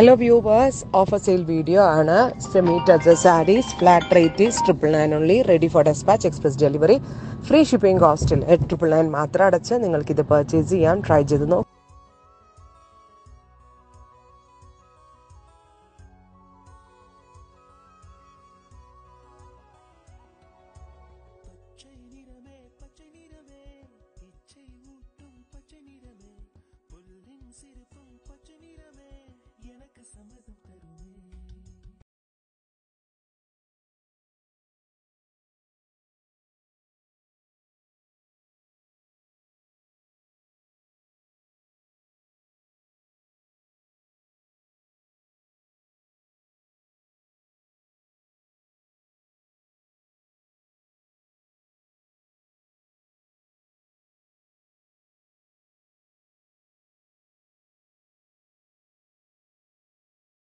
Hello viewers offer sale video ആണ് semi touch sarees flat rate triple nine ഉള്ളി ready for despatch express delivery free shipping കോസ്റ്റിൽ triple nine മാത്രം അടച്ച് നിങ്ങൾക്ക് ഇത് purchase ചെയ്യാം try ചെയ്ത് നോക്കാം. समझ करूँ